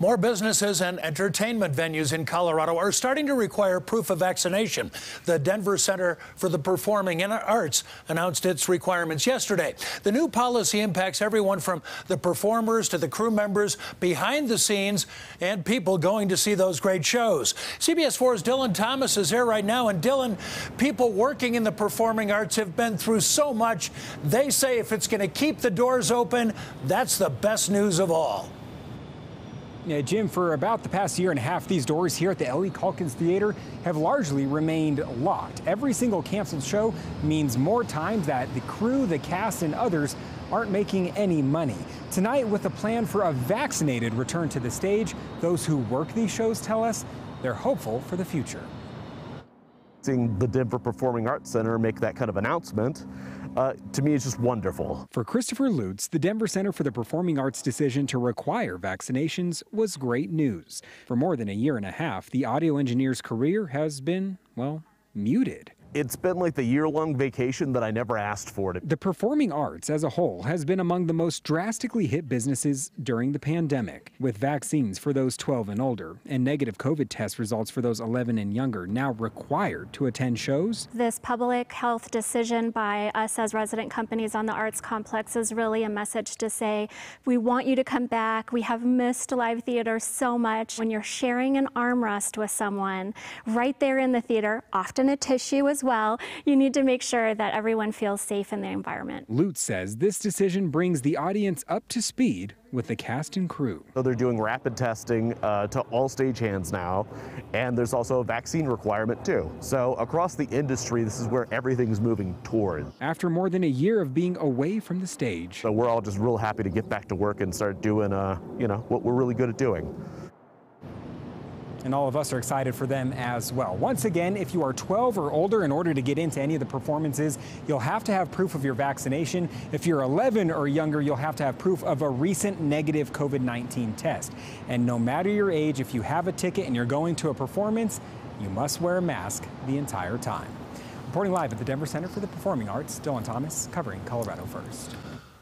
More businesses and entertainment venues in Colorado are starting to require proof of vaccination. The Denver Center for the Performing Arts announced its requirements yesterday. The new policy impacts everyone from the performers to the crew members behind the scenes and people going to see those great shows. CBS 4's Dillon Thomas is there right now. And Dillon, people working in the performing arts have been through so much. They say if it's going to keep the doors open, that's the best news of all. Yeah, Jim, for about the past year and a half, these doors here at the Ellie Caulkins Theater have largely remained locked. Every single canceled show means more times that the crew, the cast, and others aren't making any money. Tonight, with a plan for a vaccinated return to the stage, those who work these shows tell us they're hopeful for the future. Seeing the Denver Performing Arts Center make that kind of announcement uh, to me, it's just wonderful. For Christopher Lutz, the Denver Center for the Performing Arts decision to require vaccinations was great news. For more than a year and a half, the audio engineer's career has been, well, muted. It's been like the year-long vacation that I never asked for. The performing arts as a whole has been among the most drastically hit businesses during the pandemic, with vaccines for those 12 and older and negative COVID test results for those 11 and younger now required to attend shows. This public health decision by us as resident companies on the arts complex is really a message to say, we want you to come back. We have missed live theater so much. When you're sharing an armrest with someone right there in the theater, often a tissue as well, you need to make sure that everyone feels safe in the environment. Lutz says this decision brings the audience up to speed with the cast and crew. So they're doing rapid testing uh, to all stagehands now, and there's also a vaccine requirement too. So across the industry, this is where everything's moving toward. After more than a year of being away from the stage. So we're all just real happy to get back to work and start doing, uh, you know, what we're really good at doing and all of us are excited for them as well. Once again, if you are 12 or older, in order to get into any of the performances, you'll have to have proof of your vaccination. If you're 11 or younger, you'll have to have proof of a recent negative COVID 19 test. And no matter your age, if you have a ticket and you're going to a performance, you must wear a mask the entire time. Reporting live at the Denver Center for the Performing Arts, Dillon Thomas covering Colorado First.